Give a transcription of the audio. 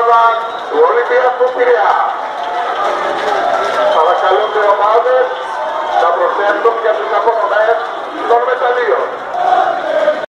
ομάδα του Ολυμπιακού Πειραιά. οι ομάδες να προσθέσουν για τους